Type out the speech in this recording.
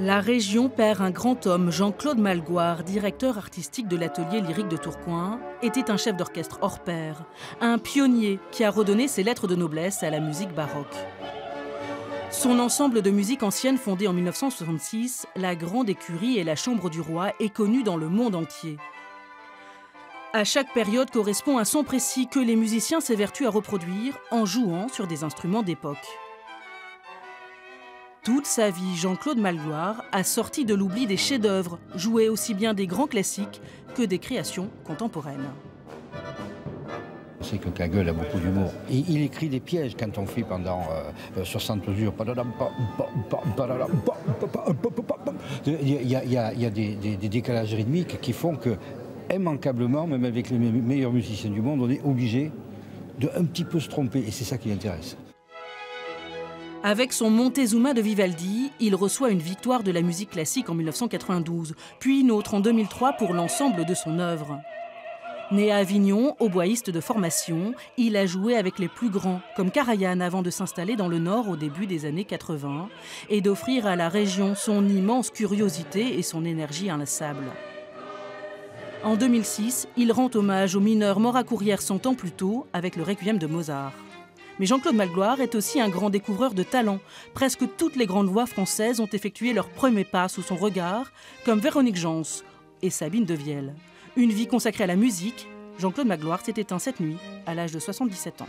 La région perd un grand homme, Jean-Claude Malgoire, directeur artistique de l'atelier lyrique de Tourcoing, était un chef d'orchestre hors pair, un pionnier qui a redonné ses lettres de noblesse à la musique baroque. Son ensemble de musique ancienne fondé en 1966, la Grande Écurie et la Chambre du Roi, est connu dans le monde entier. À chaque période correspond un son précis que les musiciens s'évertuent à reproduire en jouant sur des instruments d'époque. Toute sa vie, Jean-Claude Malgoire a sorti de l'oubli des chefs-d'œuvre, joué aussi bien des grands classiques que des créations contemporaines. C'est que Kagel a beaucoup d'humour. Il écrit des pièges quand on fait pendant 60 mesures. Il y a, il y a des, des, des, décalages rythmiques qui font que, immanquablement, même avec les meilleurs musiciens du monde, on est obligé de un petit peu se tromper. Et c'est ça qui l'intéresse. Avec son Montezuma de Vivaldi, il reçoit une victoire de la musique classique en 1992, puis une autre en 2003 pour l'ensemble de son œuvre. Né à Avignon, oboïste de formation, il a joué avec les plus grands, comme Karajan, avant de s'installer dans le Nord au début des années 80 et d'offrir à la région son immense curiosité et son énergie inlassable. En 2006, il rend hommage au mineur mort à Courrières 100 ans plus tôt avec le Requiem de Mozart. Mais Jean-Claude Malgloire est aussi un grand découvreur de talent. Presque toutes les grandes voix françaises ont effectué leur premier pas sous son regard, comme Véronique Jans et Sabine Devielle. Une vie consacrée à la musique, Jean-Claude Magloire s'est éteint cette nuit à l'âge de 77 ans.